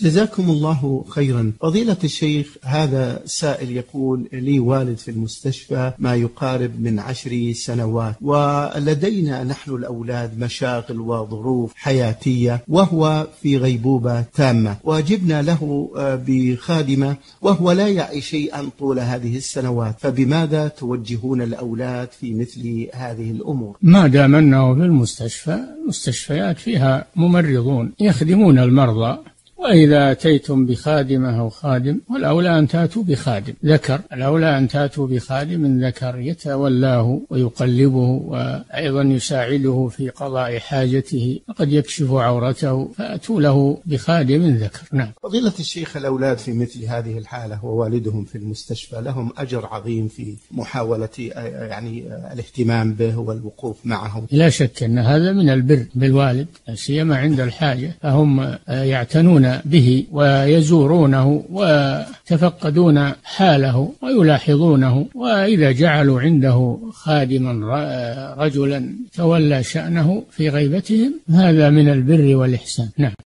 جزاكم الله خيرا. فضيلة الشيخ هذا سائل يقول لي والد في المستشفى ما يقارب من عشر سنوات ولدينا نحن الأولاد مشاغل وظروف حياتية وهو في غيبوبة تامة. وجبنا له آه، بخادمة وهو لا يعي شيئا طول هذه السنوات. فبماذا توجهون الأولاد في مثل هذه الأمور؟ ما دام أنه في المستشفى المستشفيات فيها ممرضون يخدمون المرضى. وإذا أتيتم بخادمة أو خادم والأولى أن تأتوا بخادم. ذكر. الأولى أن تأتوا بخادم ذكر يتولاه ويقلبه وأيضا يساعده في قضاء حاجته وقد يكشف عورته فأتوا له بخادم ذكر. نعم. فضيلة الشيخ الأولاد في مثل هذه الحالة ووالدهم في المستشفى لهم أجر عظيم في محاولة يعني الاهتمام به والوقوف معه لا شك أن هذا من البر بالوالد سيما عند الحاجة فهم يعتنون به ويزورونه ويتفقدون حاله ويلاحظونه وإذا جعلوا عنده خادما رجلا تولى شأنه في غيبتهم هذا من البر والإحسان. نعم.